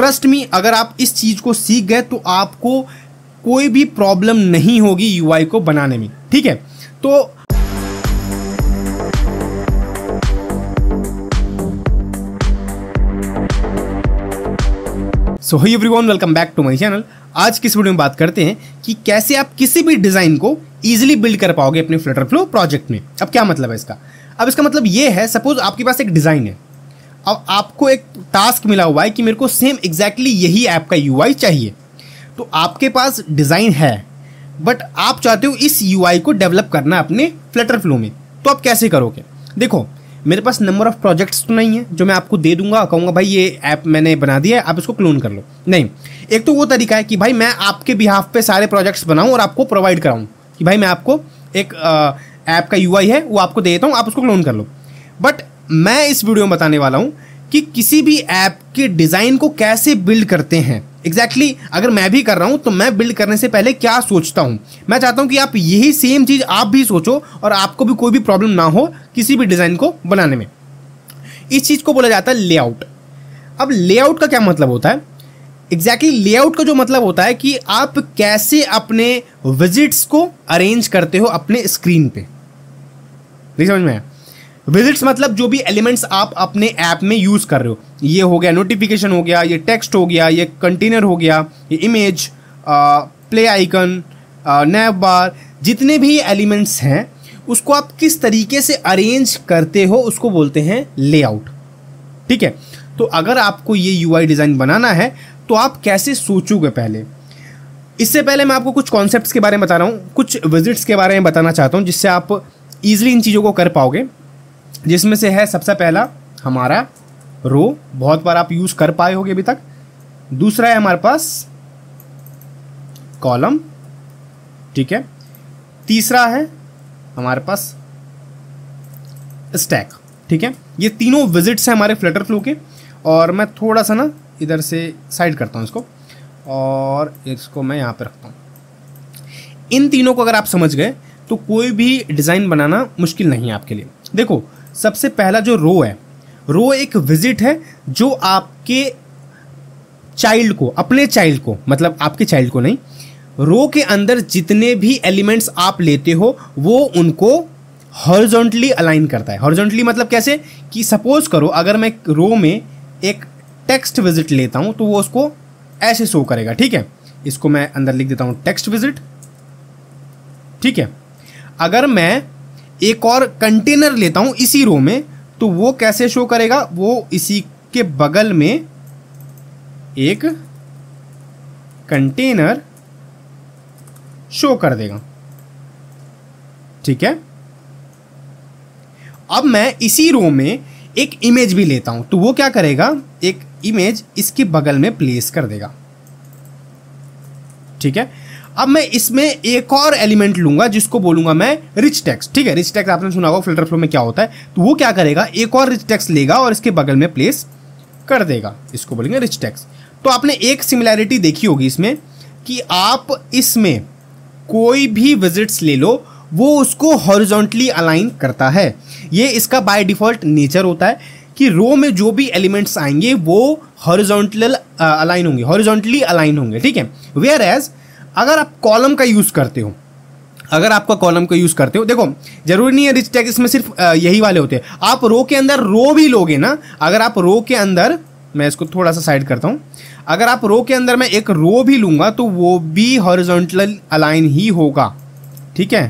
Trust me अगर आप इस चीज़ को सीख गए तो आपको कोई भी प्रॉब्लम नहीं होगी यूआई को बनाने में। ठीक है? तो so hi everyone welcome back to my channel आज किस वीडियो में बात करते हैं कि कैसे आप किसी भी डिज़ाइन को इजीली बिल्ड कर पाओगे अपने फ्लटर फ्लो प्रोजेक्ट में। अब क्या मतलब है इसका? अब इसका मतलब ये है सपोज़ आपके पास एक डिज़ाइन है। अब आपको एक टास्क मिला हुआ है कि मेरे को सेम एग्जैक्टली exactly यही ऐप का यूआई चाहिए। तो आपके पास डिज़ाइन है बट आप चाहते हो इस यूआई को डेवलप करना अपने फ्लटर फ्लो में। तो आप कैसे करोगे? देखो, मेरे पास नंबर ऑफ़ प्रोजेक्ट्स तो नहीं है, जो मैं आपको दे दूँगा, कहूँगा, भाई, ये ऐप मैंने बना दिया है, आप इसको क्लोन कर लो। नहीं, एक तो वो तरीका है कि, भाई, मैं आपके बिहाफ पे सारे प्रोजेक्ट्स बनाऊँ और आपको प्रोवाइड कराऊं। कि, भाई, मैं आपको एक ऐप का यूआई है, वो आपको दे देता हूँ, आप उसको क्लोन कर लो। बट मैं इस वीडियो में बताने वाला हूँ कि किसी भी ऐप के डिज़ाइन को कैसे बिल्ड करते हैं। एग्जैक्टली exactly, अगर मैं भी कर रहा हूँ तो मैं बिल्ड करने से पहले क्या सोचता हूँ? मैं चाहता हूँ कि आप यही सेम चीज़ आप भी सोचो और आपको भी कोई भी प्रॉब्लम ना हो किसी भी डिज़ाइन को बनाने में। इस चीज़ को बोला जाता है लेआउट अब लेआउट का क्या मतलब होता है? एग्जैक्टली exactly, लेआउट का जो मतलब होता है कि आप कैसे अपने विजिट्स को अरेंज करते हो अपने स्क्रीन पे। समझ में विजिट्स मतलब जो भी एलिमेंट्स आप अपने ऐप में यूज़ कर रहे हो। ये हो गया नोटिफिकेशन हो गया, ये टेक्स्ट हो गया, ये कंटेनर हो गया, ये image play icon nav bar जितने भी एलिमेंट्स हैं, उसको आप किस तरीके से अरेंज करते हो, उसको बोलते हैं लेआउट ठीक है? तो अगर आपको ये यूआई डिज़ाइन बनाना है तो आप कैसे सोचोगे पहले? इससे पहले मैं आपको कुछ कॉन्सेप्ट्स के बारे में बता रहा हूँ, कुछ विजिट्स के बारे में बताना चाहता हूँ, जिससे आप ईजिली इन चीज़ों को कर पाओगे। जिसमें से है सबसे पहला हमारा रो। बहुत बार आप यूज़ कर पाए होगे अभी तक। दूसरा है हमारे पास कॉलम। ठीक है। तीसरा है हमारे पास स्टैक ठीक है। ये तीनों विजिट्स हैं हमारे फ्लटर फ्लो के। और मैं थोड़ा सा ना इधर से साइड करता हूँ इसको। और इसको मैं यहाँ पर रखता हूँ। इन तीनों को अगर आप समझ गए तो कोई भी डिज़ाइन बनाना मुश्किल नहीं है आपके लिए। देखो सबसे पहला जो रो है, रो एक विज़िट है जो आपके चाइल्ड को, अपने चाइल्ड को मतलब आपके चाइल्ड को नहीं, रो के अंदर जितने भी एलिमेंट्स आप लेते हो, वो उनको हॉरिजॉन्टली अलाइन करता है। हॉरिजॉन्टली मतलब कैसे? कि सपोज़ करो, अगर मैं रो में एक टेक्स्ट विज़िट लेता हूँ तो वो उसको ऐसे शो करेगा, ठीक है? इसको मैं अंदर लिख देता हूँ टेक्स्ट विज़िट ठीक है? अगर मैं एक और कंटेनर लेता हूँ इसी रो में तो वो कैसे शो करेगा? वो इसी के बगल में एक कंटेनर शो कर देगा। ठीक है? अब मैं इसी रो में एक इमेज भी लेता हूँ तो वो क्या करेगा? एक इमेज इसके बगल में प्लेस कर देगा। ठीक है? अब मैं इसमें एक और एलिमेंट लूँगा, जिसको बोलूँगा मैं रिच टैक्स ठीक है रिच टैक्स आपने सुना होगा फ़िल्टर फ्लो में क्या होता है? तो वो क्या करेगा? एक और रिच टैक्स लेगा और इसके बगल में प्लेस कर देगा। इसको बोलेंगे रिच टैक्स तो आपने एक सिमिलैरिटी देखी होगी इसमें कि आप इसमें कोई भी विजिट्स ले लो, वो उसको हॉरिजॉन्टली अलाइन करता है। ये इसका बाय डिफ़ॉल्ट नेचर होता है कि रो में जो भी एलिमेंट्स आएँगे, वो हॉरिजॉन्टल अलाइन होंगे हॉरिजॉन्टली अलाइन होंगे, ठीक है? वेयर एज अगर आप कॉलम का यूज़ करते हो, अगर आपका कॉलम का यूज़ करते हो, देखो, ज़रूरी नहीं है रिच टैग इसमें सिर्फ़ यही वाले होते हैं। आप रो के अंदर रो भी लोगे ना, अगर आप रो के अंदर, मैं इसको थोड़ा सा साइड करता हूँ, अगर आप रो के अंदर मैं एक रो भी लूँगा तो वो भी हॉरिजॉन्टल अलाइन ही होगा। ठीक है?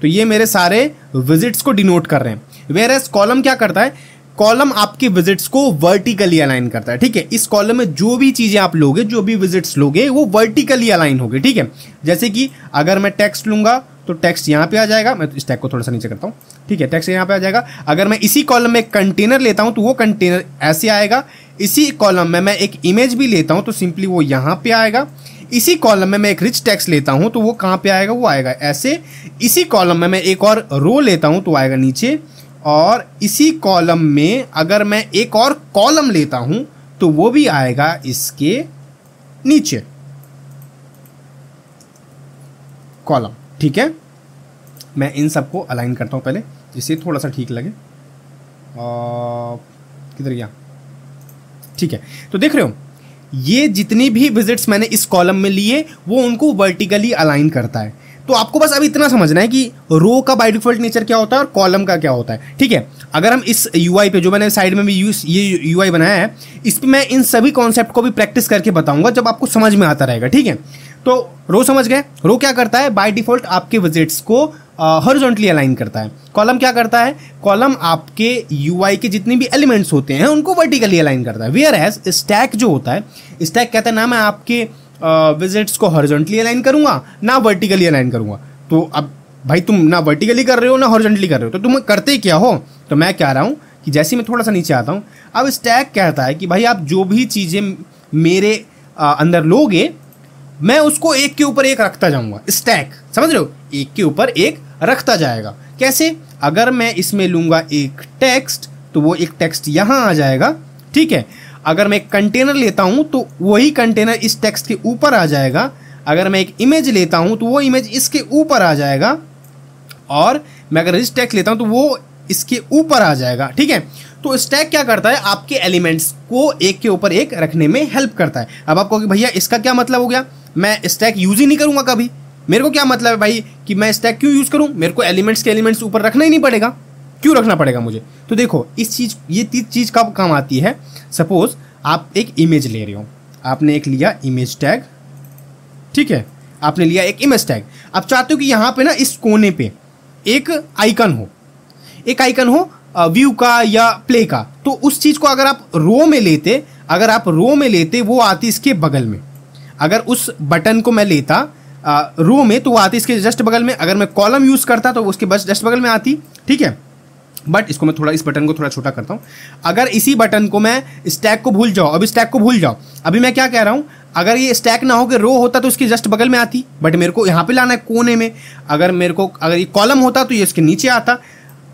तो ये मेरे सारे विजिट्स को डिनोट कर रहे हैं। वेर एस कॉलम क्या करता है? कॉलम आपके विजिट्स को वर्टिकली अलाइन करता है, ठीक है? इस कॉलम में जो भी चीज़ें आप लोगे, जो भी विजिट्स लोगे, वो वर्टिकली अलाइन होगे ठीक है? जैसे कि अगर मैं टेक्स्ट लूँगा तो टेक्स्ट यहाँ पे आ जाएगा, मैं तो इस टैग को थोड़ा सा नीचे करता हूँ, ठीक है? टेक्स्ट यहाँ पे आ जाएगा। अगर मैं इसी कॉलम में कंटेनर लेता हूँ तो वो कंटेनर ऐसे आएगा। इसी कॉलम में मैं एक इमेज भी लेता हूँ तो सिंपली वो यहाँ पे आएगा। इसी कॉलम में मैं एक रिच टेक्स्ट लेता हूँ तो वो कहाँ पे आएगा? वो आएगा ऐसे। इसी कॉलम में मैं एक और रो लेता हूँ तो आएगा नीचे। और इसी कॉलम में अगर मैं एक और कॉलम लेता हूँ तो वो भी आएगा इसके नीचे। कॉलम ठीक है? मैं इन सबको अलाइन करता हूँ पहले, जिससे थोड़ा सा ठीक लगे। किधर गया? ठीक है तो देख रहे हो, ये जितनी भी विजिट्स मैंने इस कॉलम में लिए, वो उनको वर्टिकली अलाइन करता है। तो आपको बस अभी इतना समझना है कि रो का बाई डिफ़ॉल्ट नेचर क्या होता है और कॉलम का क्या होता है। ठीक है? अगर हम इस यूआई पे, जो मैंने साइड में भी यूज़ ये यूआई बनाया है इस पर मैं इन सभी कॉन्सेप्ट को भी प्रैक्टिस करके बताऊँगा जब आपको समझ में आता रहेगा। ठीक है? तो रो समझ गए? रो क्या करता है? बाय डिफ़ॉल्ट आपके विजिट्स को हॉरिजॉन्टली अलाइन करता है। कॉलम क्या करता है? कॉलम आपके यूआई के जितने भी एलिमेंट्स होते हैं, उनको वर्टिकली अलाइन करता है। वेयर एज स्टैक जो होता है स्टैक कहता है ना मैं आपके विजिट्स को हॉरिजॉन्टली अलाइन करूँगा ना वर्टिकली अलाइन करूँगा। तो अब भाई तुम ना वर्टिकली कर रहे हो ना हॉरिजॉन्टली कर रहे हो। तो तुम करते क्या हो? तो मैं कह रहा हूँ कि जैसे मैं थोड़ा सा नीचे आता हूँ अब स्टैक कहता है कि भाई आप जो भी चीज़ें मेरे आ, अंदर लोगे मैं उसको एक के ऊपर एक रखता जाऊँगा। स्टैक समझ रहे हो? एक के ऊपर एक रखता जाएगा। कैसे? अगर मैं इसमें लूँगा एक टेक्स्ट तो वो एक टेक्स्ट यहाँ आ जाएगा। ठीक है? अगर मैं एक कंटेनर लेता हूँ तो वही कंटेनर इस टेक्स्ट के ऊपर आ जाएगा। अगर मैं एक इमेज लेता हूँ तो वो इमेज इसके ऊपर आ जाएगा। और मैं अगर इस टेक्स्ट लेता हूँ तो वो इसके ऊपर आ जाएगा। ठीक है? तो स्टैक क्या करता है? आपके एलिमेंट्स को एक के ऊपर एक रखने में हेल्प करता है। अब आपको भैया, इसका क्या मतलब हो गया? मैं स्टैक यूज़ ही नहीं करूँगा कभी। मेरे को क्या मतलब है भाई कि मैं स्टैक क्यों यूज़ करूँ? मेरे को एलिमेंट्स के एलिमेंट्स ऊपर रखना ही नहीं पड़ेगा। क्यों रखना पड़ेगा मुझे? तो देखो, इस चीज़, ये चीज़ कब काम आती है? सपोज़ आप एक इमेज ले रहे हो। आपने एक लिया इमेज टैग ठीक है? आपने लिया एक इमेज टैग आप चाहते हो कि यहाँ पे ना इस कोने पे एक आइकन हो। एक आइकन हो व्यू का या प्ले का। तो उस चीज़ को अगर आप रो में लेते, अगर आप रो में लेते, वो आती इसके बगल में। अगर उस बटन को मैं लेता रो में तो वो आती इसके जस्ट बगल में। अगर मैं कॉलम यूज़ करता तो उसके बस जस्ट बगल में आती, ठीक है? बट इसको मैं थोड़ा, इस बटन को थोड़ा छोटा करता हूँ। अगर इसी बटन को मैं स्टैक को भूल जाओ अभी स्टैक को भूल जाओ अभी मैं क्या कह रहा हूँ, अगर ये स्टैक ना हो कि रो होता तो उसके जस्ट बगल में आती बट मेरे को यहाँ पे लाना है कोने में। अगर मेरे को, अगर ये कॉलम होता तो ये इसके नीचे आता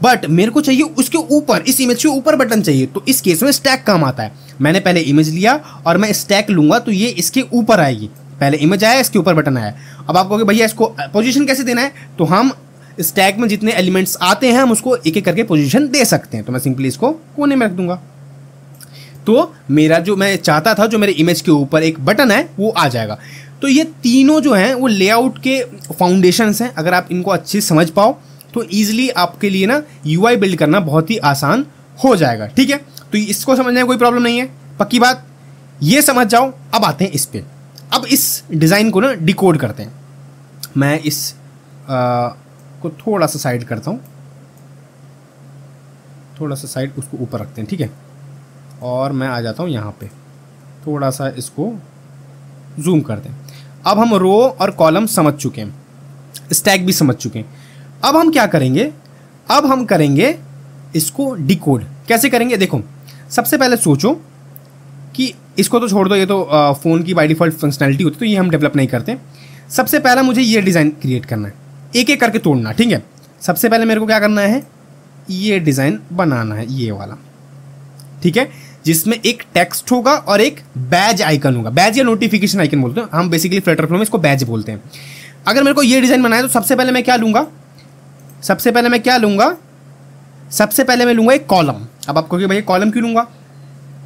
बट मेरे को चाहिए उसके ऊपर, इस इमेज के ऊपर बटन चाहिए तो इस केस में स्टैक काम आता है। मैंने पहले इमेज लिया और मैं स्टैक लूँगा तो ये इसके ऊपर आएगी। पहले इमेज आया, इसके ऊपर बटन आया। अब आप कहोगे, भैया, इसको पोजीशन कैसे देना है? तो हम स्टैक में जितने एलिमेंट्स आते हैं हम उसको एक एक करके पोजीशन दे सकते हैं। तो मैं सिंपली इसको कोने में रख दूँगा। तो मेरा जो मैं चाहता था जो मेरे इमेज के ऊपर एक बटन है वो आ जाएगा। तो ये तीनों जो हैं वो लेआउट के फाउंडेशन हैं। अगर आप इनको अच्छे से समझ पाओ तो ईजिली आपके लिए ना UI बिल्ड करना बहुत ही आसान हो जाएगा। ठीक है? तो इसको समझने में कोई प्रॉब्लम नहीं है। पक्की बात? ये समझ जाओ। अब आते हैं इस पर अब इस डिज़ाइन को ना डिकोड करते हैं। मैं इस आ, को थोड़ा सा साइड करता हूँ। थोड़ा सा साइड उसको ऊपर रखते हैं, ठीक है? और मैं आ जाता हूँ यहाँ पे। थोड़ा सा इसको जूम कर दें। अब हम रो और कॉलम समझ चुके हैं। स्टैक भी समझ चुके हैं। अब हम क्या करेंगे? अब हम करेंगे इसको डिकोड कैसे करेंगे? देखो, सबसे पहले सोचो कि इसको तो छोड़ दो, ये तो फ़ोन की बाई डिफ़ॉल्ट फंक्शनैलिटी होती है तो ये हम डेवलप नहीं करते। सबसे पहला मुझे ये डिज़ाइन क्रिएट करना है। एक एक करके तोड़ना, ठीक है? सबसे पहले मेरे को क्या करना है? ये डिज़ाइन बनाना है, ये वाला। ठीक है? जिसमें एक टेक्स्ट होगा और एक बैज आइकन होगा। बैज या नोटिफिकेशन आइकन बोलते हैं। हम बेसिकली फ्लटर फ्लो में इसको बैज बोलते हैं। अगर मेरे को ये डिज़ाइन बनाया तो सबसे पहले मैं क्या लूँगा? सबसे पहले मैं क्या लूँगा? सबसे पहले मैं लूँगा एक कॉलम अब आपको कि भाई कॉलम क्यों लूँगा?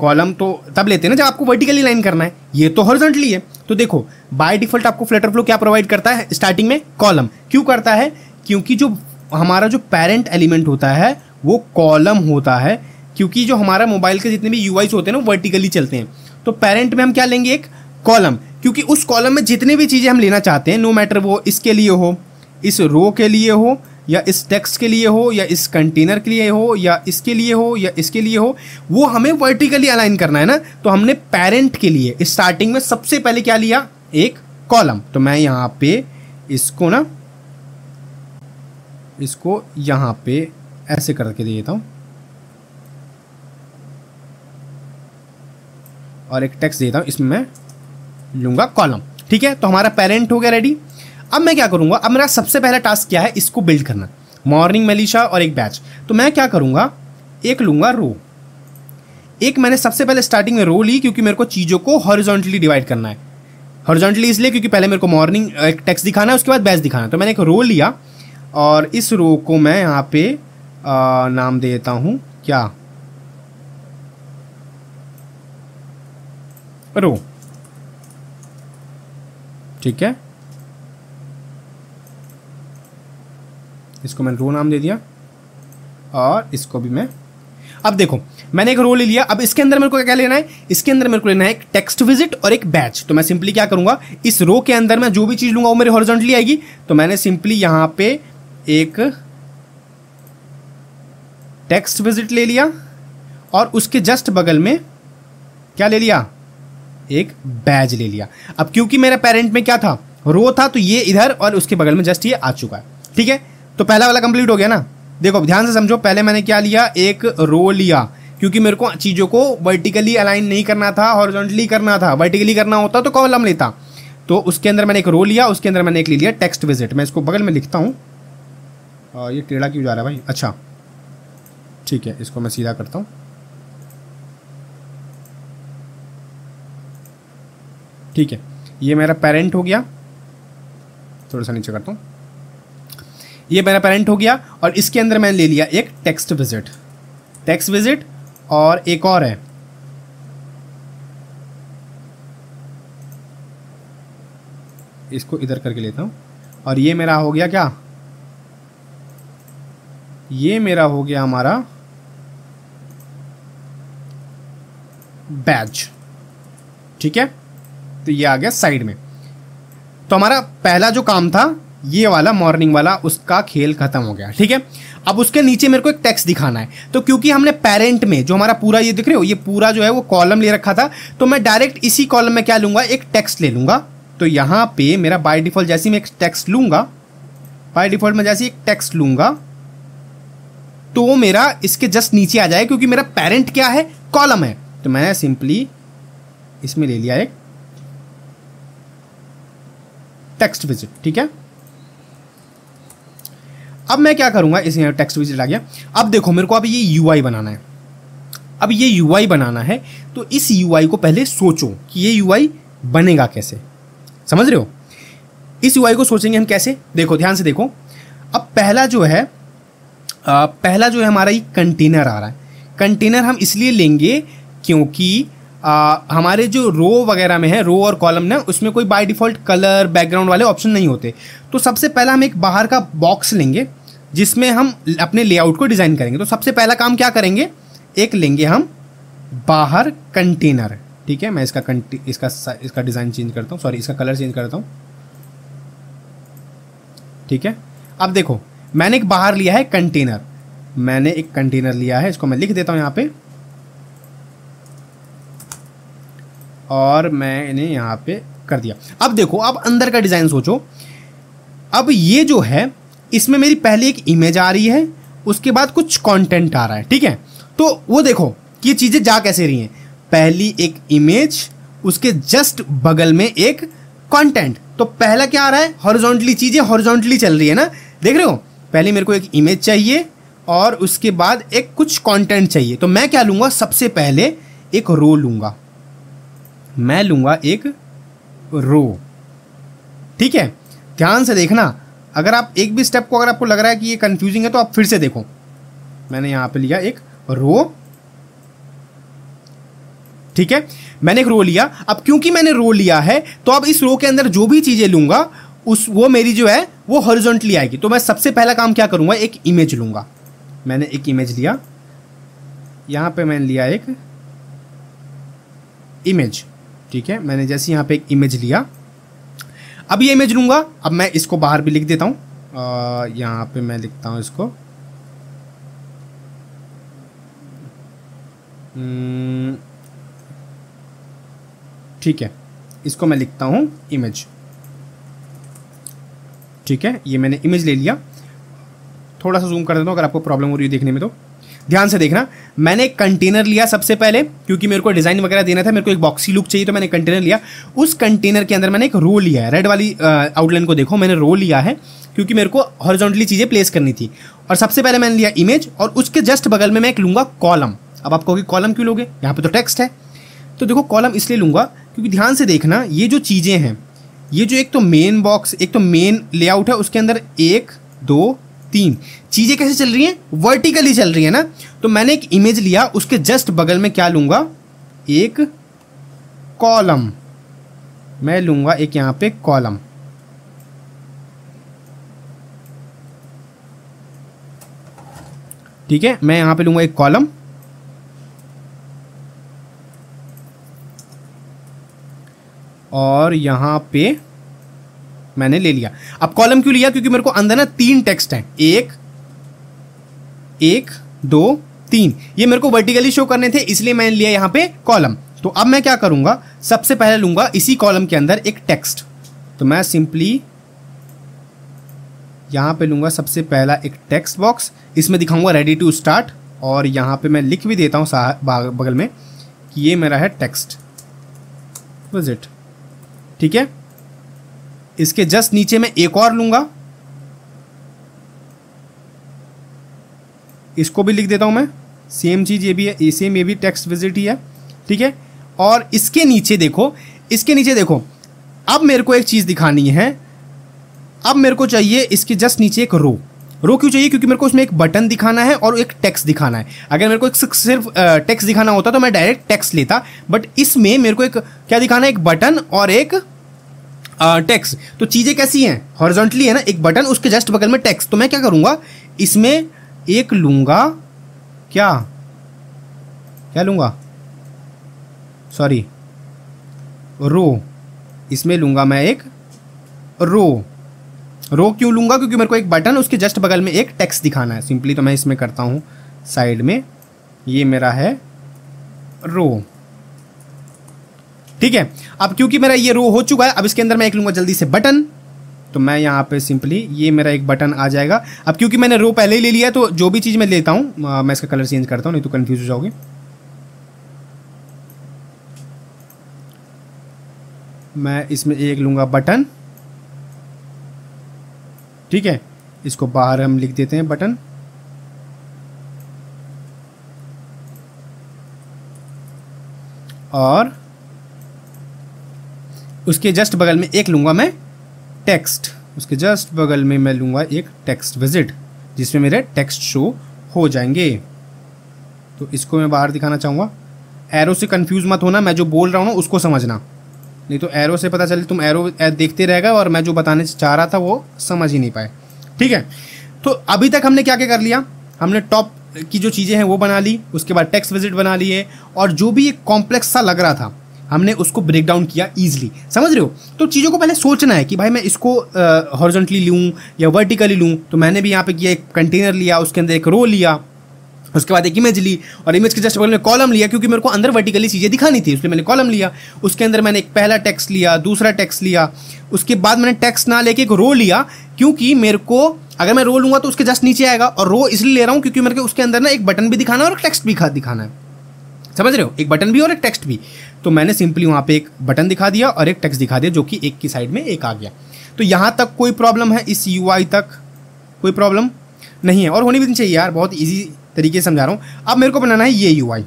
कॉलम तो तब लेते हैं ना जब आपको वर्टिकली लाइन करना है। ये तो हॉरिजॉन्टली है। तो देखो बाय डिफ़ॉल्ट आपको फ्लटर फ्लो क्या प्रोवाइड करता है? स्टार्टिंग में कॉलम क्यों करता है? क्योंकि जो हमारा जो पेरेंट एलिमेंट होता है, वो कॉलम होता है, क्योंकि जो हमारा मोबाइल के जितने भी यू होते हैं ना वर्टिकली चलते हैं। तो पेरेंट में हम क्या लेंगे एक? कॉलम क्योंकि उस कॉलम में जितने भी चीज़ें हम लेना चाहते हैं नो मैटर वो इसके लिए हो, इस रो के लिए हो या इस टेक्स्ट के लिए हो, या इस कंटेनर के लिए हो, या इसके लिए हो, या इसके लिए हो, वो हमें वर्टिकली अलाइन करना है ना? तो हमने पेरेंट के लिए स्टार्टिंग में सबसे पहले क्या लिया? एक कॉलम तो मैं यहाँ पे इसको ना, इसको यहाँ पे ऐसे करके दे देता हूँ। और एक टेक्स्ट देता हूँ, इसमें मैं लूँगा कॉलम ठीक है? तो हमारा पेरेंट हो गया रेडी अब मैं क्या करूँगा? अब मेरा सबसे पहला टास्क क्या है? इसको बिल्ड करना। मॉर्निंग मलिशा और एक बैच तो मैं क्या करूँगा? एक लूँगा रो एक मैंने सबसे पहले स्टार्टिंग में रो ली क्योंकि मेरे को चीज़ों को हॉरिजॉन्टली डिवाइड करना है। हॉरिजॉन्टली इसलिए क्योंकि पहले मेरे को मॉर्निंग एक टेक्स्ट दिखाना है उसके बाद बैच दिखाना है। तो मैंने एक रो लिया और इस रो को मैं यहाँ पे आ, नाम देता हूँ। क्या? रो ठीक है? इसको मैंने रो नाम दे दिया और इसको भी मैं अब देखो, मैंने एक रो ले लिया। अब इसके अंदर मेरे को क्या लेना है? इसके अंदर मेरे को लेना है एक टेक्स्ट विज़िट और एक बैच तो मैं सिंपली क्या करूँगा? इस रो के अंदर मैं जो भी चीज़ लूँगा, वो मेरे हॉरिजॉन्टली आएगी। तो मैंने सिंपली यहाँ पे एक टेक्स्ट विज़िट ले लिया और उसके जस्ट बगल में क्या ले लिया? एक बैज ले लिया। अब क्योंकि मेरे पेरेंट में क्या था? रो था तो ये इधर और उसके बगल में जस्ट ये आ चुका है। ठीक है? तो पहला वाला कंप्लीट हो गया ना? देखो ध्यान से समझो, पहले मैंने क्या लिया? एक रो लिया, क्योंकि मेरे को चीज़ों को वर्टिकली अलाइन नहीं करना था हॉरिजॉन्टली करना था। वर्टिकली करना होता तो कॉलम लेता। तो उसके अंदर मैंने एक रो लिया, उसके अंदर मैंने एक ले लिया टेक्स्ट विज़िट मैं इसको बगल में लिखता हूँ। ये टेढ़ा क्यों जा रहा है भाई? अच्छा। ठीक है, इसको मैं सीधा करता हूँ। ठीक है, ये मेरा पेरेंट हो गया। थोड़ा सा नीचे करता हूँ। ये मेरा पेरेंट हो गया और इसके अंदर मैंने ले लिया एक टेक्स्ट विज़िट टेक्स्ट विज़िट और एक और है। इसको इधर करके लेता हूँ। और ये मेरा हो गया क्या? ये मेरा हो गया हमारा बैच ठीक है? तो ये आ गया साइड में। तो हमारा पहला जो काम था ये वाला मॉर्निंग वाला उसका खेल खत्म हो गया, ठीक है? अब उसके नीचे मेरे को एक टेक्स्ट दिखाना है। तो क्योंकि हमने पेरेंट में, जो हमारा पूरा ये दिख रहे हो, ये पूरा जो है वो कॉलम ले रखा था तो मैं डायरेक्ट इसी कॉलम में क्या लूँगा? एक टेक्स्ट ले लूँगा। तो यहाँ पे मेरा बाय डिफ़ॉल्ट जैसे मैं एक टेक्स्ट लूँगा बाय डिफ़ॉल्ट में जैसे एक टेक्स्ट लूँगा तो मेरा इसके जस्ट नीचे आ जाए, क्योंकि मेरा पेरेंट क्या है? कॉलम है। तो मैंने सिंपली इसमें ले लिया एक टेक्स्ट विज़िट ठीक है? अब मैं क्या करूँगा? इस टेक्स्ट विज़िट आ गया। अब देखो मेरे को अब ये यूआई बनाना है। अब ये यूआई बनाना है तो इस यूआई को पहले सोचो कि ये यूआई बनेगा कैसे। समझ रहे हो? इस यूआई को सोचेंगे हम कैसे? देखो ध्यान से देखो। अब पहला जो है आ, पहला जो है हमारा ये कंटेनर आ रहा है। कंटेनर हम इसलिए लेंगे क्योंकि आ, हमारे जो रो वगैरह में है रो और कॉलम ना उसमें कोई बाय डिफ़ॉल्ट कलर बैकग्राउंड वाले ऑप्शन नहीं होते। तो सबसे पहला हम एक बाहर का बॉक्स लेंगे। जिसमें हम अपने लेआउट को डिज़ाइन करेंगे। तो सबसे पहला काम क्या करेंगे? एक लेंगे हम बाहर कंटेनर। ठीक है, मैं इसका इसका इसका डिज़ाइन चेंज करता हूँ। सॉरी, इसका कलर चेंज करता हूँ। ठीक है? अब देखो, मैंने एक बाहर लिया है कंटेनर। मैंने एक कंटेनर लिया है, इसको मैं लिख देता हूँ यहाँ पे। और मैंने यहाँ पे कर दिया। अब देखो, अब अंदर का डिज़ाइन सोचो। अब ये जो है इसमें मेरी पहले एक इमेज आ रही है, उसके बाद कुछ कंटेंट आ रहा है, ठीक है? तो वो देखो कि ये चीज़ें जा कैसे रही हैं। पहली एक इमेज उसके जस्ट बगल में एक कंटेंट तो पहला क्या आ रहा है? हॉरिजॉन्टली चीज़ें हॉरिजॉन्टली चल रही है ना? देख रहे हो? पहले मेरे को एक इमेज चाहिए और उसके बाद एक कुछ कंटेंट चाहिए। तो मैं क्या लूँगा? सबसे पहले एक रो लूँगा। मैं लूँगा एक रो ठीक है? ध्यान से देखना। अगर आप एक भी स्टेप को, अगर आपको लग रहा है कि ये कंफ्यूजिंग है तो आप फिर से देखो। मैंने यहाँ पे लिया एक रो ठीक है? मैंने एक रो लिया। अब क्योंकि मैंने रो लिया है तो अब इस रो के अंदर जो भी चीज़ें लूँगा, उस, वो मेरी जो है, वो हॉरिजॉन्टली आएगी। तो मैं सबसे पहला काम क्या करूँगा? एक इमेज लूँगा। मैंने एक इमेज लिया। यहाँ पे मैंने लिया एक इमेज ठीक है? मैंने जैसे यहाँ पे एक इमेज लिया अब ये इमेज लूँगा। अब मैं इसको बाहर भी लिख देता हूँ। यहाँ पे मैं लिखता हूँ इसको। हम्म, ठीक है। इसको मैं लिखता हूँ इमेज ठीक है ये मैंने इमेज ले लिया। थोड़ा सा जूम कर देता हूँ अगर आपको प्रॉब्लम हो रही है देखने में तो। ध्यान से देखना। मैंने एक कंटेनर लिया सबसे पहले, क्योंकि मेरे को डिज़ाइन वगैरह देना था, मेरे को एक बॉक्सी लुक चाहिए तो मैंने कंटेनर लिया। उस कंटेनर के अंदर मैंने एक रो लिया है रेड वाली आउटलाइन को देखो, मैंने रो लिया है, क्योंकि मेरे को हॉरिजॉन्टली चीज़ें प्लेस करनी थी। और सबसे पहले मैंने लिया इमेज और उसके जस्ट बगल में मैं एक लूँगा कॉलम अब आप कहोगे कॉलम क्यों लोगे? यहाँ पे तो टेक्स्ट है। तो देखो कॉलम इसलिए लूँगा, क्योंकि ध्यान से देखना, ये जो चीज़ें हैं, ये जो एक तो मेन बॉक्स एक तो मेन लेआउट है, उसके अंदर एक, दो तीन चीज़ें कैसे चल रही हैं? वर्टिकली चल रही है ना? तो मैंने एक इमेज लिया, उसके जस्ट बगल में क्या लूँगा? एक कॉलम मैं लूँगा एक यहाँ पे कॉलम ठीक है? मैं यहाँ पे लूँगा एक कॉलम और यहाँ पे मैंने ले लिया। अब कॉलम क्यों लिया? क्योंकि मेरे को अंदर ना तीन टेक्स्ट हैं। एक एक, दो, तीन। ये मेरे को वर्टिकली शो करने थे, इसलिए मैंने लिया यहाँ पे कॉलम। तो अब मैं क्या करूँगा? सबसे पहले लूँगा इसी कॉलम के अंदर एक टेक्स्ट। तो मैं सिंपली यहाँ पे लूँगा सबसे पहला एक टेक्स्ट बॉक्स। इसमें दिखाऊँगा रेडी टू स्टार्ट और यहाँ पे मैं लिख भी देता हूँ बगल में कि ये मेरा है टेक्स्ट। विज़िट ठीक है? इसके जस्ट नीचे में एक और लूँगा। इसको भी लिख देता हूँ मैं। सेम चीज़ ये भी है सेम ये भी टेक्स्ट विज़िट ही है, ठीक है? और इसके नीचे देखो, इसके नीचे देखो, अब मेरे को एक चीज़ दिखानी है। अब मेरे को चाहिए इसके जस्ट नीचे एक रो रो क्यों चाहिए? क्योंकि मेरे को उसमें एक बटन दिखाना है और एक टेक्स्ट दिखाना है। अगर मेरे को एक सिर्फ़ टेक्स्ट दिखाना होता तो मैं डायरेक्ट टेक्स्ट लेता बट इसमें मेरे को एक, क्या दिखाना है? एक बटन और एक टेक्स्ट तो चीज़ें कैसी हैं? हॉरिजॉन्टली है ना, एक बटन उसके जस्ट बगल में टेक्स्ट तो मैं क्या करूँगा? इसमें एक लूँगा। क्या? क्या लूँगा? सॉरी रो इसमें लूँगा मैं एक रो रो क्यों लूँगा? क्योंकि मेरे को एक बटन उसके जस्ट बगल में एक टेक्स्ट दिखाना है। सिंपली तो मैं इसमें करता हूँ। साइड में ये मेरा है रो ठीक है? अब क्योंकि मेरा ये रो हो चुका है, अब इसके अंदर मैं एक लूँगा जल्दी से बटन। तो मैं यहाँ पे सिंपली, ये मेरा एक बटन आ जाएगा। अब क्योंकि मैंने रो पहले ही ले लिया तो जो भी चीज़ मैं लेता हूँ, मैं इसका कलर चेंज करता हूँ, नहीं तो कंफ्यूज हो जाओगे। मैं इसमें एक लूँगा बटन। ठीक है? इसको बाहर हम लिख देते हैं बटन। और उसके जस्ट बगल में एक लूँगा मैं टेक्स्ट उसके जस्ट बगल में मैं लूँगा एक टेक्स्ट विज़िट जिसमें मेरे टेक्स्ट शो हो जाएँगे। तो इसको मैं बाहर दिखाना चाहूँगा। एरो से कंफ्यूज मत होना, मैं जो बोल रहा हूँ ना, उसको समझना। नहीं तो एरो से पता चले, तुम एरो देखते रहेगा और मैं जो बताने चाह रहा था, वो समझ ही नहीं पाए। ठीक है? तो अभी तक हमने क्या क्या कर लिया? हमने टॉप की जो चीज़ें हैं, वो बना ली, उसके बाद टेक्स्ट विज़िट बना लिए, और जो भी एक कॉम्प्लेक्स सा लग रहा था हमने उसको ब्रेक डाउन किया ईजिली समझ रहे हो? तो चीज़ों को पहले सोचना है कि भाई मैं इसको हॉर्जेंटली लूँ या वर्टिकली लूँ। तो मैंने भी यहाँ पे किया एक कंटेनर लिया, उसके अंदर एक रो लिया, उसके बाद एक इमेज ली और इमेज के जस्ट बगल में कॉलम लिया क्योंकि मेरे को अंदर वर्टिकली चीज़ें दिखानी थी, उसमें मैंने कॉलम लिया। उसके अंदर मैंने एक पहला टेक्स्ट लिया, दूसरा टेक्स्ट लिया। उसके बाद मैंने टेक्स्ट ना लेके एक रो लिया क्योंकि मेरे को, अगर मैं रो लूँगा तो उसके जस्ट नीचे आएगा और रो इसलिए ले रहा हूँ क्योंकि मेरे को उसके अंदर ना एक बटन भी दिखाना है और टेक्स्ट भी दिखाना है। समझ रहे हो? एक बटन भी और एक टेक्स्ट भी। तो मैंने सिंपली वहाँ पे एक बटन दिखा दिया और एक टेक्स्ट दिखा दिया जो कि एक की साइड में एक आ गया। तो यहाँ तक कोई प्रॉब्लम है इस यूआई तक? कोई प्रॉब्लम नहीं है। और होनी भी नहीं चाहिए यार, बहुत ईजी तरीके से समझा रहा हूँ। अब मेरे को बनाना है ये यूआई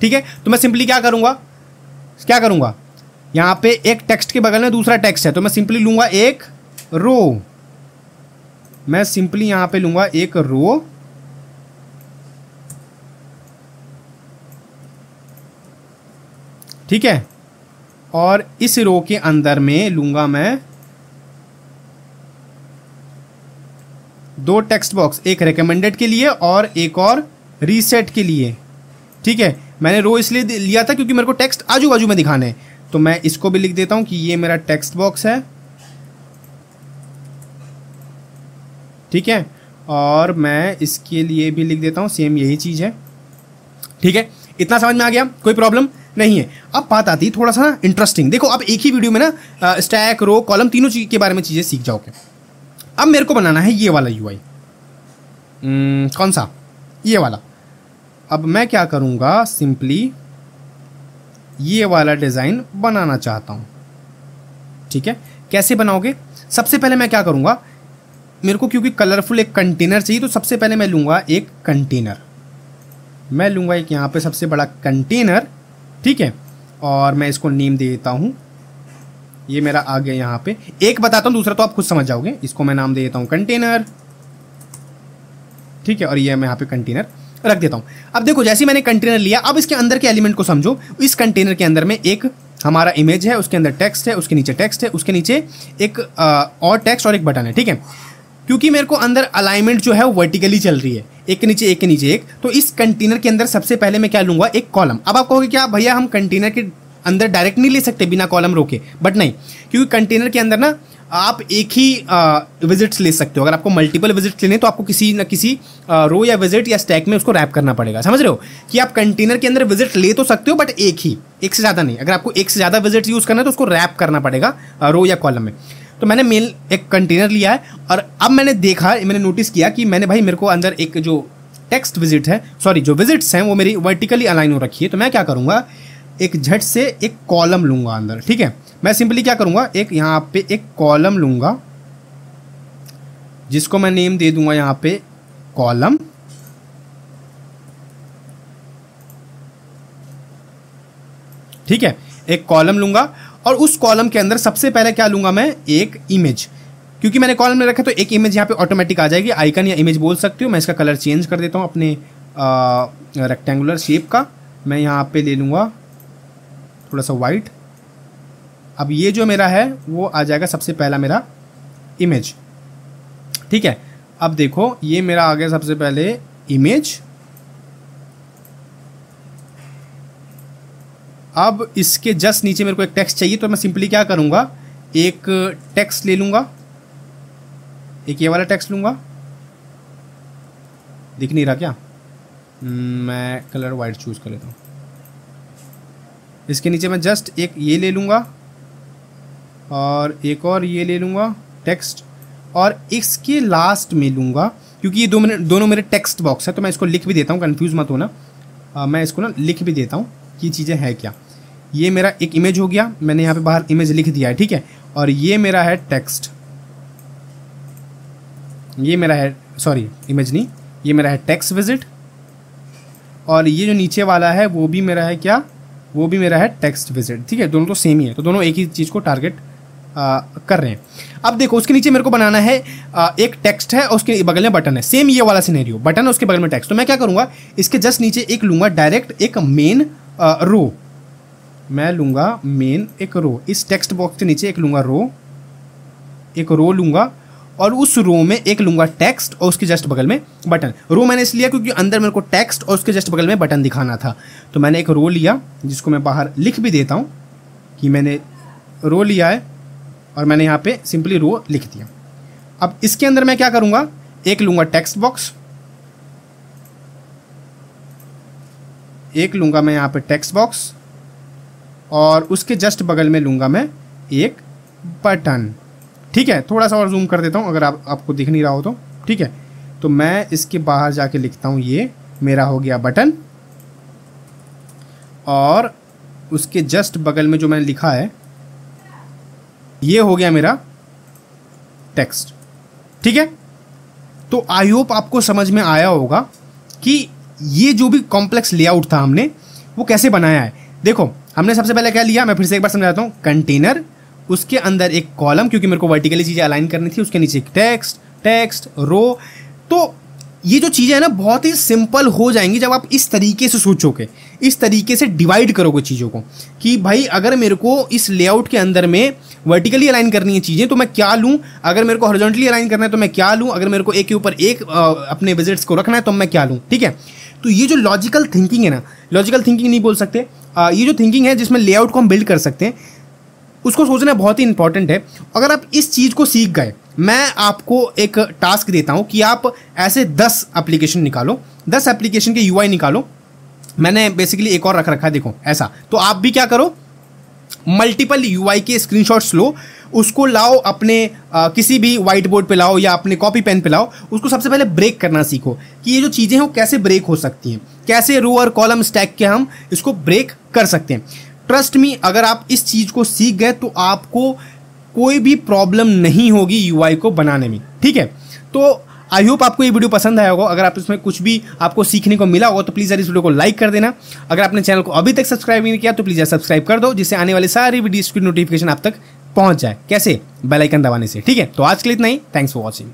ठीक है? तो मैं सिंपली क्या करूँगा? क्या करूँगा? यहाँ पे एक टेक्स्ट के बगल में दूसरा टेक्स्ट है तो मैं सिंपली लूँगा एक रो मैं सिंपली यहाँ पे लूँगा एक रो ठीक है? और इस रो के अंदर में लूँगा मैं दो टेक्स्ट बॉक्स एक रिकमेंडेड के लिए और एक और रीसेट के लिए। ठीक है? मैंने रो इसलिए लिया था क्योंकि मेरे को टेक्स्ट आजू बाजू में दिखाने हैं। तो मैं इसको भी लिख देता हूँ कि ये मेरा टेक्स्ट बॉक्स है। ठीक है? और मैं इसके लिए भी लिख देता हूँ सेम यही चीज़ है। ठीक है? इतना समझ में आ गया? कोई प्रॉब्लम नहीं है। अब बात आती है थोड़ा सा ना इंटरेस्टिंग देखो अब एक ही वीडियो में ना स्टैक रो कॉलम तीनों चीज़ के बारे में चीज़ें सीख जाओगे। अब मेरे को बनाना है ये वाला यू hmm, कौन सा? ये वाला। अब मैं क्या करूँगा? सिंपली ये वाला डिज़ाइन बनाना चाहता हूँ। ठीक है? कैसे बनाओगे? सबसे पहले मैं क्या करूँगा? मेरे को क्योंकि कलरफुल एक कंटेनर चाहिए तो सबसे पहले मैं लूँगा एक कंटेनर मैं लूँगा एक यहाँ पे सबसे बड़ा कंटेनर ठीक है? और मैं इसको नेम दे देता हूँ। ये मेरा आ गया यहाँ पे। एक बताता हूँ दूसरा तो आप खुद समझ जाओगे। इसको मैं नाम दे देता हूँ कंटेनर ठीक है और ये मैं यहाँ पे कंटेनर रख देता हूँ। अब देखो जैसे मैंने कंटेनर लिया अब इसके अंदर के एलिमेंट को समझो। इस कंटेनर के अंदर में एक हमारा इमेज है उसके अंदर टेक्स्ट है उसके नीचे टेक्स्ट है उसके नीचे एक आ, और टेक्स्ट और एक बटन है। ठीक है? क्योंकि मेरे को अंदर अलाइनमेंट जो है वो वर्टिकली चल रही है। एक के नीचे, एक के नीचे, एक। तो इस कंटेनर के अंदर सबसे पहले मैं क्या लूँगा? एक कॉलम अब आप कहोगे क्या, भैया, हम कंटेनर के अंदर डायरेक्ट नहीं ले सकते बिना कॉलम रोके. बट नहीं, क्योंकि कंटेनर के अंदर ना आप एक ही विजिट्स ले सकते हो। अगर आपको मल्टीपल विजिट्स लेने तो आपको किसी न किसी रो या विज़िट या स्टैक में उसको रैप करना पड़ेगा। समझ रहे हो? कि आप कंटेनर के अंदर विज़िट ले तो सकते हो बट एक ही, एक से ज़्यादा नहीं। अगर आपको एक से ज़्यादा विज़िट यूज़ करना है तो उसको रैप करना पड़ेगा रो या कॉलम में। तो मैंने मेल एक कंटेनर लिया है और अब मैंने देखा, मैंने नोटिस किया कि मैंने भाई मेरे को अंदर एक जो टेक्स्ट विज़िट है सॉरी जो विजिट्स हैं, वो मेरी वर्टिकली अलाइन हो रखी है। तो मैं क्या करूँगा, एक झट से एक कॉलम लूँगा अंदर, ठीक है? मैं सिंपली क्या करूँगा, एक यहाँ पे एक कॉलम लूँगा, जिसको मैं नेम दे दूँगा यहाँ पे कॉलम ठीक है? एक कॉलम लूँगा और उस कॉलम के अंदर सबसे पहले क्या लूँगा मैं? एक इमेज क्योंकि मैंने कॉलम में रखा तो एक इमेज यहाँ पे ऑटोमेटिक आ जाएगी। आइकन या इमेज बोल सकती हूँ। मैं इसका कलर चेंज कर देता हूँ अपने रेक्टेंगुलर शेप का। मैं यहाँ पे ले लूँगा थोड़ा सा वाइट अब ये जो मेरा है, वो आ जाएगा सबसे पहला मेरा इमेज ठीक है? अब देखो, ये मेरा आ गया सबसे पहले इमेज अब इसके जस्ट नीचे मेरे को एक टेक्स्ट चाहिए तो मैं सिंपली क्या करूँगा? एक टेक्स्ट ले लूँगा। एक ये वाला टेक्स्ट लूँगा। दिख नहीं रहा क्या? हम्म, मैं कलर वाइट चूज़ कर लेता हूँ। इसके नीचे मैं जस्ट एक ये ले लूँगा और एक और ये ले लूँगा टेक्स्ट और इसके लास्ट में लूँगा क्योंकि ये दो मेरे दोनों मेरे टेक्स्ट बॉक्स है तो मैं इसको लिख भी देता हूँ कन्फ्यूज़ मत होना। मैं इसको ना लिख भी देता हूँ कि चीज़ें हैं क्या। ये मेरा एक इमेज हो गया। मैंने यहाँ पे बाहर इमेज लिख दिया है ठीक है? और ये मेरा है टेक्स्ट ये मेरा है सॉरी इमेज नहीं। ये मेरा है टेक्स्ट विज़िट और ये जो नीचे वाला है वो भी मेरा है क्या? वो भी मेरा है टेक्स्ट विज़िट ठीक है? दोनों तो सेम ही है तो दोनों एक ही चीज़ को टारगेट कर रहे हैं। अब देखो उसके नीचे मेरे को बनाना है आ, एक टेक्स्ट है और उसके बगल में बटन है। सेम ये वाला सिनेरियो बटन है उसके बगल में टेक्स्ट तो मैं क्या करूँगा? इसके जस्ट नीचे एक लूँगा डायरेक्ट एक मेन रो मैं लूँगा मेन एक रो इस टेक्स्ट बॉक्स के नीचे एक लूँगा रो एक रो लूँगा और उस रो में एक लूँगा टेक्स्ट और उसके जस्ट बगल में बटन रो मैंने इसलिए क्योंकि अंदर मेरे को टेक्स्ट और उसके जस्ट बगल में बटन दिखाना था. तो मैंने एक रो लिया, जिसको मैं बाहर लिख भी देता हूँ कि मैंने रो लिया है और मैंने यहाँ पे सिंपली रो लिख दिया. अब इसके अंदर मैं क्या करूँगा? एक लूँगा टेक्स्ट बॉक्स एक लूँगा मैं यहाँ पे टेक्स्ट बॉक्स और उसके जस्ट बगल में लूँगा मैं एक बटन। ठीक है, थोड़ा सा और जूम कर देता हूँ, अगर आप, आपको दिख नहीं रहा हो तो। ठीक है तो मैं इसके बाहर जाके लिखता हूँ, ये मेरा हो गया बटन। और उसके जस्ट बगल में जो मैंने लिखा है, ये हो गया मेरा टेक्स्ट। ठीक है तो आई होप आपको समझ में आया होगा कि ये जो भी कॉम्प्लेक्स लेआउट था हमने, वो कैसे बनाया है। देखो हमने सबसे पहले क्या लिया? मैं फिर से एक बार समझाता हूँ। कंटेनर उसके अंदर एक कॉलम क्योंकि मेरे को वर्टिकली चीज़ें अलाइन करनी थी, उसके नीचे एक टेक्स्ट टेक्स्ट रो तो ये जो चीज़ें हैं ना, बहुत ही सिंपल हो जाएँगी जब आप इस तरीके से सोचोगे। इस तरीके से डिवाइड करोगे चीज़ों को कि भाई, अगर मेरे को इस लेआउट के अंदर में वर्टिकली अलाइन करनी है चीज़ें तो मैं क्या लूँ? अगर मेरे को हॉरिजॉन्टली अलाइन करना है तो मैं क्या लूँ? अगर मेरे को एक के ऊपर एक अपने विजिट्स को रखना है तो मैं क्या लूँ? ठीक है? तो ये जो लॉजिकल थिंकिंग है ना लॉजिकल थिंकिंग नहीं बोल सकते। आ, ये जो थिंकिंग है जिसमें लेआउट को हम बिल्ड कर सकते हैं उसको सोचना बहुत ही इंपॉर्टेंट है। अगर आप इस चीज़ को सीख गए मैं आपको एक टास्क देता हूँ कि आप ऐसे दस एप्लीकेशन निकालो दस एप्लीकेशन के यूआई निकालो। मैंने बेसिकली एक और रख रखा है देखो ऐसा। तो आप भी क्या करो मल्टीपल यूआई के स्क्रीनशॉट्स लो उसको लाओ अपने आ, किसी भी व्हाइट बोर्ड पे लाओ या अपने कॉपी पेन पे लाओ उसको सबसे पहले ब्रेक करना सीखो कि ये जो चीज़ें हैं वो कैसे ब्रेक हो सकती हैं कैसे रो और कॉलम स्टैक के हम इसको ब्रेक कर सकते हैं। ट्रस्ट मी अगर आप इस चीज़ को सीख गए तो आपको कोई भी प्रॉब्लम नहीं होगी यूआई को बनाने में ठीक है? तो आई होप आपको ये वीडियो पसंद आया होगा। अगर आप इसमें कुछ भी आपको सीखने को मिला होगा तो प्लीज़ यार इस वीडियो को लाइक कर देना। अगर आपने चैनल को अभी तक सब्सक्राइब नहीं किया तो प्लीज़ यार सब्सक्राइब कर दो जिससे आने वाले सारी वीडियोस की नोटिफिकेशन आप तक पहुँच जाए। कैसे? बेल आइकन दबाने से। ठीक है? तो आज के लिए इतना ही। Thanks for watching